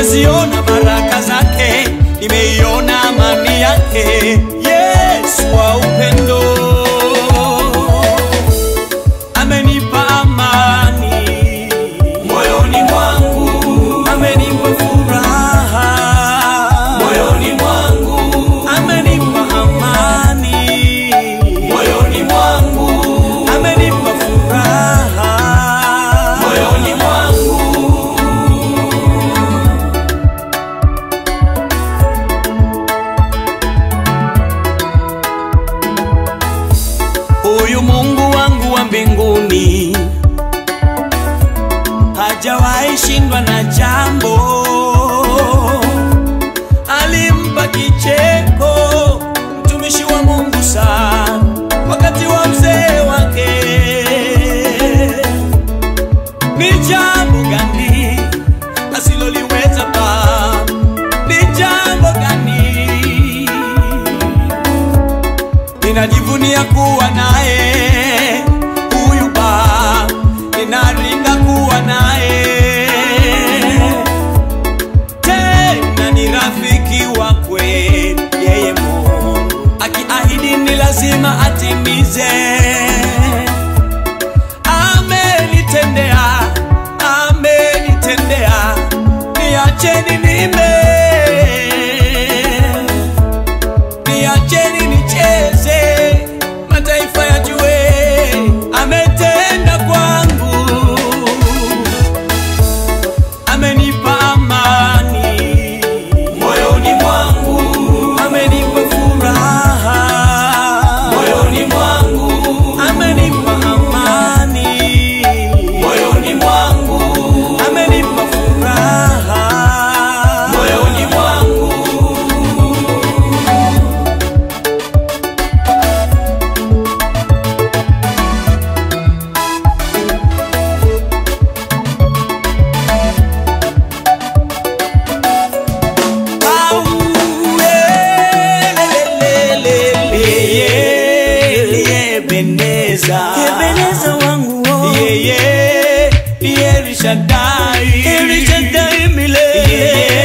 nimeziona baraka zake, nimeiona amani yake. Yesu wa upendo hajawahi shindwa na jambo. Alimpa kicheko mtumishi wa Mungu sana wakati wa mzee wake. Ni jambo gani asiloliweza Baba? Ni jambo gani ninajivunia kuwa naye Ebeneza wangu wo Yeye, yeah, yeah. Yeri Shaddai Yeri Shaddai milele yeah, yeah.